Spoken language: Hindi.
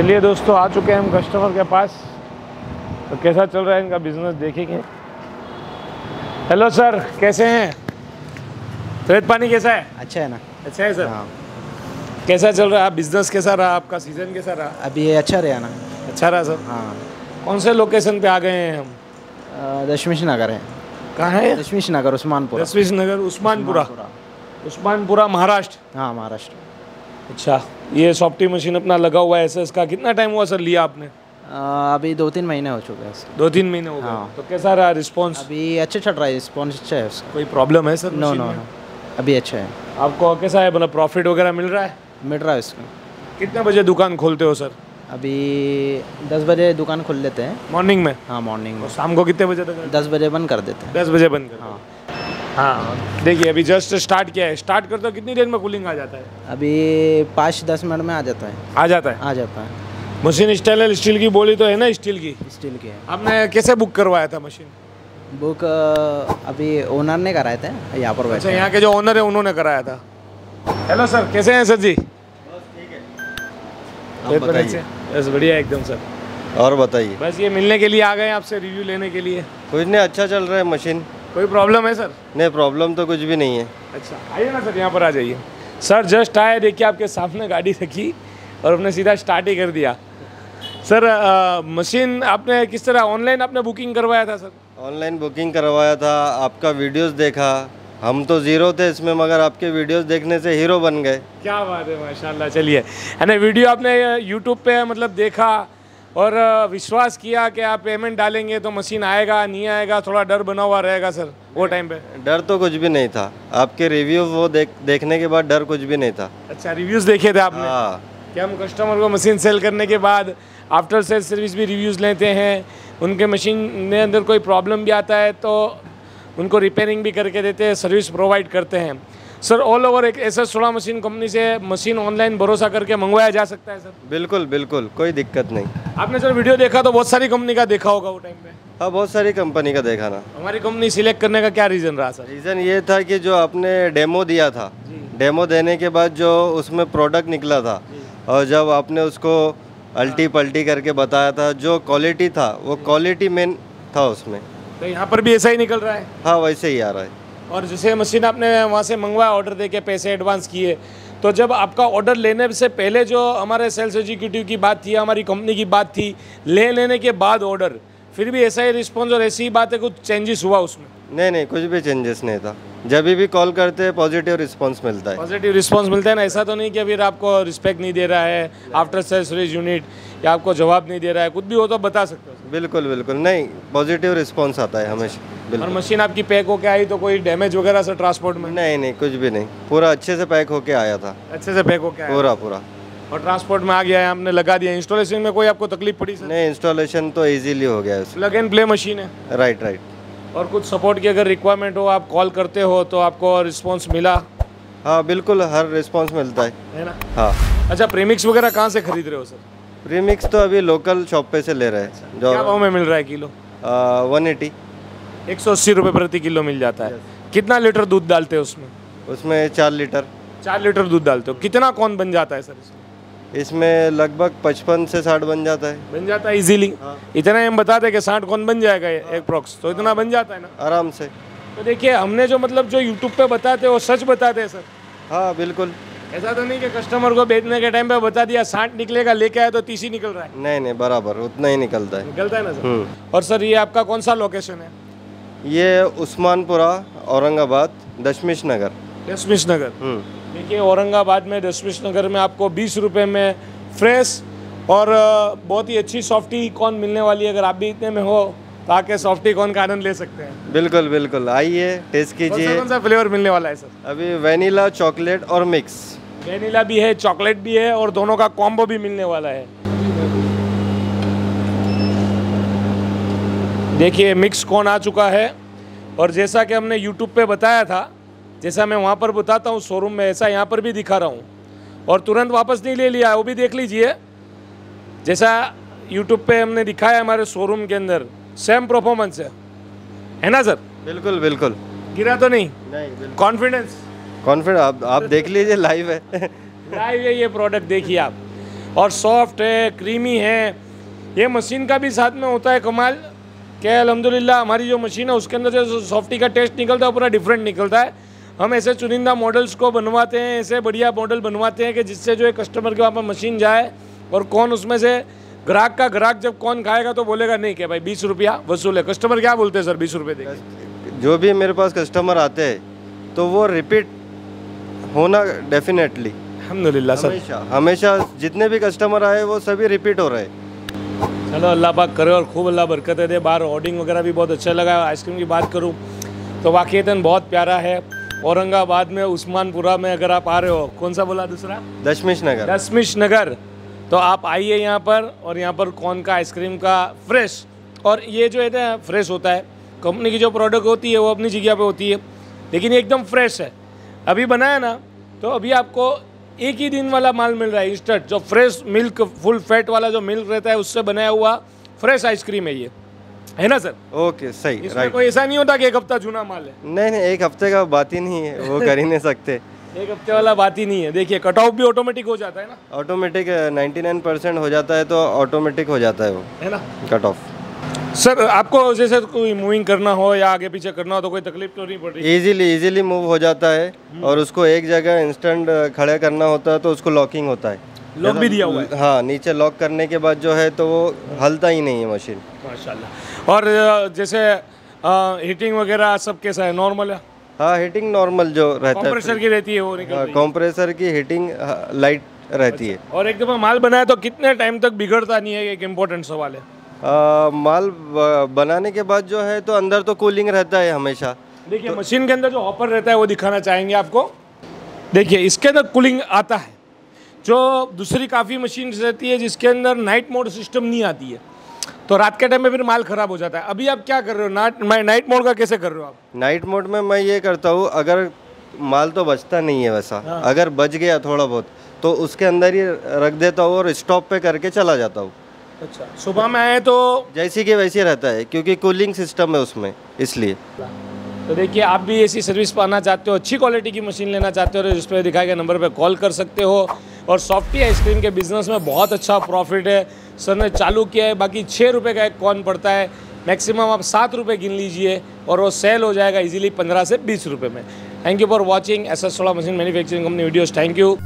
चलिए दोस्तों आ चुके हैं हम कस्टमर के पास। तो कैसा चल रहा है इनका बिज़नेस देखेंगे हेलो सर कैसे हैं? रेत पानी कैसा है? अच्छा है ना। अच्छा है सर हाँ। कैसा चल रहा है? बिज़नेस कैसा रहा? आपका सीज़न कैसा रहा? अभी ये अच्छा रहा ना। अच्छा रहा सर हाँ। कौन से लोकेशन पे आ गए हैं हम? दशमेश नगर है। कहाँ है? दशमेश नगर उस्मानपुर। दसवीस नगर उस्मानपुरा। उस्मानपुरा महाराष्ट्र। हाँ महाराष्ट्र। अच्छा ये सॉफ्टी मशीन अपना लगा हुआ है एस का कितना टाइम हुआ सर लिया आपने? अ, अभी दो तीन महीने हो चुके हैं इसके। दो तीन महीने हो गए। हाँ। तो कैसा रहा रिस्पॉन्स अभी अच्छा चल रहा है रिस्पॉन्स अच्छा है उसका। कोई प्रॉब्लम है सर नो नो नो अभी अच्छा है। आपको कैसा है मतलब प्रॉफिट वगैरह मिल रहा है? मिल रहा है उसका। कितने बजे दुकान खोलते हो सर अभी दस बजे दुकान खोल लेते हैं। मॉर्निंग में? हाँ मॉर्निंग में। शाम को कितने बजे तक? दस बजे बंद कर देते हैं। दस बजे बंद कर हाँ। हाँ। देखिए अभी जस्ट स्टार्ट किया है। स्टार्ट करते हो कितनी देर में कूलिंग आ जाता है? अभी पाँच दस मिनट में आ जाता है। आ जाता है? आ जाता है। मशीन स्टाइल स्टील की बोली तो है ना स्टील की? स्टील की है। आपने कैसे बुक करवाया था मशीन बुक अभी ओनर ने कराए थे यहाँ पर अच्छा यहाँ के जो ओनर है उन्होंने कराया था। हेलो सर कैसे हैं सर जी? आप बताइए। बस बढ़िया एकदम सर और बताइए। बस ये मिलने के लिए आ गए आपसे रिव्यू लेने के लिए। कुछ नहीं अच्छा चल रहा है मशीन कोई प्रॉब्लम है सर नहीं प्रॉब्लम तो कुछ भी नहीं है। अच्छा आइए ना सर यहाँ पर आ जाइए। सर जस्ट आए देखिए आपके सामने गाड़ी रखी और अपने सीधा स्टार्ट ही कर दिया। सर अ, मशीन आपने किस तरह ऑनलाइन आपने बुकिंग करवाया था सर ऑनलाइन बुकिंग करवाया था आपका वीडियोस देखा। हम तो ज़ीरो थे इसमें मगर आपके वीडियोस देखने से हीरो बन गए। क्या बात है माशाल्लाह चलिए। यानी वीडियो आपने यूट्यूब पे मतलब देखा और विश्वास किया कि आप पेमेंट डालेंगे तो मशीन आएगा नहीं आएगा थोड़ा डर बना हुआ रहेगा सर वो टाइम पे। डर तो कुछ भी नहीं था। आपके रिव्यू वो देख देखने के बाद डर कुछ भी नहीं था। अच्छा रिव्यूज़ देखे थे आपने? हाँ। कि हम कस्टमर को मशीन सेल करने के बाद आफ्टर सेल सर्विस भी रिव्यूज़ लेते हैं उनके मशीन में अंदर कोई प्रॉब्लम भी आता है तो उनको रिपेयरिंग भी करके देते हैं सर्विस प्रोवाइड करते हैं। सर ऑल ओवर एक ऐसा सोलह मशीन कंपनी से मशीन ऑनलाइन भरोसा करके मंगवाया जा सकता है सर बिल्कुल बिल्कुल कोई दिक्कत नहीं। आपने सर वीडियो देखा तो बहुत सारी कंपनी का देखा होगा वो टाइम पे। हाँ बहुत सारी कंपनी का देखा ना। हमारी कंपनी सिलेक्ट करने का क्या रीज़न रहा सर रीज़न ये था कि जो आपने डेमो दिया था डेमो देने के बाद जो उसमें प्रोडक्ट निकला था और जब आपने उसको अल्टी पल्टी करके बताया था जो क्वालिटी था वो क्वालिटी मेन था उसमें। तो यहाँ पर भी ऐसा ही निकल रहा है? हाँ वैसे ही आ रहा है। और जैसे मशीन आपने वहाँ से मंगवाया ऑर्डर दे के पैसे एडवांस किए। तो जब आपका ऑर्डर लेने से पहले जो हमारे सेल्स एग्जीक्यूटिव की बात थी, हमारी कंपनी की बात थी, ले लेने के बाद ऑर्डर फिर भी ऐसा ही रिस्पॉन्स और ऐसी ही बात है कुछ चेंजेस हुआ उसमें? नहीं नहीं, कुछ भी चेंजेस नहीं था। जब भी कॉल करते हैं पॉजिटिव रिस्पांस मिलता है। पॉजिटिव रिस्पॉन्स मिलता है ना ऐसा तो नहीं कि अभी आपको रिस्पेक्ट नहीं दे रहा है आफ्टर सर्विस यूनिट या आपको जवाब नहीं दे रहा है कुछ भी हो तो बता सकते हो। बिल्कुल बिल्कुल। नहीं पॉजिटिव रिस्पांस आता है हमेशा और मशीन आपकी पैक होके आई तो कोई डैमेज वगैरह से ट्रांसपोर्ट में? नहीं नहीं कुछ भी नहीं। पूरा अच्छे से पैक होके आया था। अच्छे से पैक होके पूरा पूरा। और ट्रांसपोर्ट में आ गया है आपने लगा दिया। इंस्टॉलेशन में कोई आपको तकलीफ़ पड़ी नहीं इंस्टॉलेशन तो ईजिली हो गया है। प्लग एंड प्ले मशीन है। राइट राइट और कुछ सपोर्ट की अगर रिक्वायरमेंट हो आप कॉल करते हो तो आपको रिस्पॉन्स मिला। हाँ बिल्कुल हर रिस्पांस मिलता है। है ना? हाँ। अच्छा प्रीमिक्स वगैरह कहाँ से खरीद रहे हो सर प्रीमिक्स तो अभी लोकल शॉप पे से ले रहे हैं जो क्या भाव में मिल रहा है किलो? वन एटी एक सौ अस्सी रुपये प्रति किलो मिल जाता है। कितना लीटर दूध डालते हो उसमें? उसमें चार लीटर। चार लीटर दूध डालते हो। कितना कौन बन जाता है सर इसमें? इसमें लगभग पचपन से साठ बन जाता है। बन जाता है इजीली हाँ। इतना हम बताते हैं कि साठ कौन बन जाएगा ये एक प्रॉक्स तो इतना बन जाता है ना? आराम से। तो देखिए हमने जो मतलब जो यूट्यूब पे बताते हैं वो सच बताते हैं सर। हाँ बिल्कुल। ऐसा तो नहीं कि कस्टमर को बेचने के टाइम पे बता दिया साठ निकलेगा लेके आया तो तीस ही निकल रहा है। नहीं नहीं बराबर उतना ही निकलता है। निकलता है ना सर? हम्म। और सर ये आपका कौन सा लोकेशन है? ये उस्मानपुरा औरंगाबाद दशमिश नगर। दशमिश नगर। हम्म। देखिए औरंगाबाद में दशमिश नगर में आपको बीस रुपये में फ्रेश और बहुत ही अच्छी सॉफ्टी कॉर्न मिलने वाली है अगर आप भी इतने में हो तो आके सॉफ्टी कॉर्न का आनंद ले सकते हैं। बिल्कुल बिल्कुल। आइए टेस्ट कीजिए। कौन सा फ्लेवर मिलने वाला है सर अभी वेनिला चॉकलेट और मिक्स वेनिला भी है चॉकलेट भी है और दोनों का कॉम्बो भी मिलने वाला है। देखिए मिक्स कौन आ चुका है और जैसा कि हमने यूट्यूब पे बताया था जैसा मैं वहाँ पर बताता हूँ शोरूम में ऐसा यहाँ पर भी दिखा रहा हूँ। और तुरंत वापस नहीं ले लिया वो भी देख लीजिए। जैसा यूट्यूब पे हमने दिखाया हमारे शोरूम के अंदर सेम परफॉर्मेंस है। है ना सर बिल्कुल बिल्कुल। गिरा तो नहीं? नहीं कॉन्फिडेंस कॉन्फिडेंट आप आप देख लीजिए लाइव है। लाइव है ये प्रोडक्ट देखिए आप। और सॉफ्ट है क्रीमी है। ये मशीन का भी साथ में होता है कमाल। क्या अलहमदिल्ला हमारी जो मशीन है उसके अंदर जो सॉफ्टी का टेस्ट निकलता है पूरा डिफरेंट निकलता है। हम ऐसे चुनिंदा मॉडल्स को बनवाते हैं ऐसे बढ़िया मॉडल बनवाते हैं कि जिससे जो है कस्टमर के वहाँ पर मशीन जाए और कौन उसमें से ग्राहक का ग्राहक जब कौन खाएगा तो बोलेगा नहीं क्या भाई बीस रुपया वसूल है। कस्टमर क्या बोलते हैं सर बीस रुपये देंगे। जो भी मेरे पास कस्टमर आते हैं तो वो रिपीट होना डेफिनेटली अलहमदिल्ला सर। हमेशा हमेशा जितने भी कस्टमर आए वो सभी रिपीट हो रहे हैं। चलो अल्लाह पाक करे और खूब अल्लाह बरकत दे। बाहर ऑर्डिंग वगैरह भी बहुत अच्छा लगा। आइसक्रीम की बात करूँ तो वाक़ता बहुत प्यारा है। औरंगाबाद में उस्मानपुरा में अगर आप आ रहे हो कौन सा बोला दूसरा? दशमिश नगर। दशमिश नगर। तो आप आइए यहाँ पर और यहाँ पर कौन का आइसक्रीम का फ्रेश और ये जो है ना फ्रेश होता है। कंपनी की जो प्रोडक्ट होती है वो अपनी जगह पे होती है। लेकिन ये एकदम फ्रेश है। अभी बनाया ना तो अभी आपको एक ही दिन वाला माल मिल रहा है इंस्टेंट जो फ्रेश मिल्क फुल फैट वाला जो मिल्क रहता है उससे बनाया हुआ फ्रेश आइसक्रीम है ये। है ना सर? ओके सही इसमें राइट कोई ऐसा नहीं होता कि एक हफ़्ता जूना माल है। नहीं नहीं एक हफ़्ते का बात ही नहीं है वो कर ही नहीं सकते। एक हफ़्ते वाला बात ही नहीं है। देखिए कट ऑफ़ भी ऑटोमेटिक हो जाता है ना। ऑटोमेटिक 99 परसेंट हो जाता है तो ऑटोमेटिक हो जाता है वो। है ना? कट ऑफ़ सर आपको जैसे कोई मूविंग करना हो या आगे पीछे करना हो तो कोई तकलीफ़ तो नहीं पड़ रही? इजीली इजीली मूव हो जाता है और उसको एक जगह इंस्टेंट खड़े करना होता है तो उसको लॉकिंग होता है। लॉक भी दिया हुआ है। हाँ नीचे लॉक करने के बाद जो है तो वो हलता ही नहीं है मशीन माशाल्लाह। और जैसे हीटिंग वगैरह सब कैसा है? नॉर्मल है? हाँ हीटिंग नॉर्मल जो रहता है कंप्रेसर की रहती है वो निकल कंप्रेसर की हीटिंग लाइट रहती है। और एक दफ़ा माल बनाया तो कितने टाइम तक बिगड़ता नहीं है एक इम्पोर्टेंट सवाल है? आ, माल बनाने के बाद जो है तो अंदर तो कूलिंग रहता है हमेशा। देखिए तो, मशीन के अंदर जो हॉपर रहता है वो दिखाना चाहेंगे आपको? देखिए इसके अंदर कूलिंग आता है। जो दूसरी काफ़ी मशीन रहती है जिसके अंदर नाइट मोड सिस्टम नहीं आती है। तो रात के टाइम में फिर माल खराब हो जाता है। अभी आप क्या कर रहे हो? नाइट नाइट मोड का कैसे कर रहे हो आप? नाइट मोड में मैं ये करता हूँ अगर माल तो बचता नहीं है वैसा। अगर बच गया थोड़ा बहुत तो उसके अंदर ही रख देता हूँ और स्टॉप पे करके चला जाता हूँ। अच्छा सुबह में आए तो जैसी कि वैसी रहता है क्योंकि कूलिंग सिस्टम है उसमें इसलिए। तो देखिए आप भी ऐसी सर्विस पाना चाहते हो अच्छी क्वालिटी की मशीन लेना चाहते हो तो जिस पर दिखाए गए नंबर पर कॉल कर सकते हो। और सॉफ्टी आइसक्रीम के बिज़नेस में बहुत अच्छा प्रॉफिट है। सर ने चालू किया है, बाकी छः रुपये का एक कॉन पड़ता है। मैक्सिमम आप सात रुपये गिन लीजिए और वो सेल हो जाएगा इजीली पंद्रह से बीस रुपये में। Thank you for watching S S सोलह machine manufacturing company videos thank you